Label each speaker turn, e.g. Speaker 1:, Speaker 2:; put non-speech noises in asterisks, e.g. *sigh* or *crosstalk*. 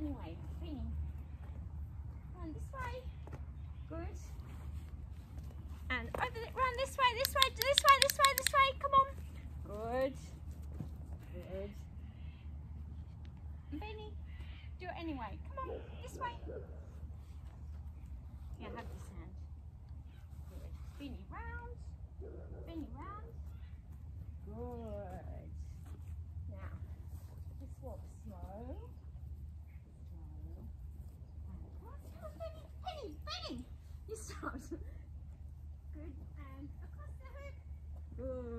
Speaker 1: anyway. Beanie. Run this way. Good. And over the, run this way, this way, this way, this way, this way. Come on. Good. Good. Beanie, do it anyway. Come on, this way. Hey, hey! You stopped. *laughs* Good, and across the hoop. Good.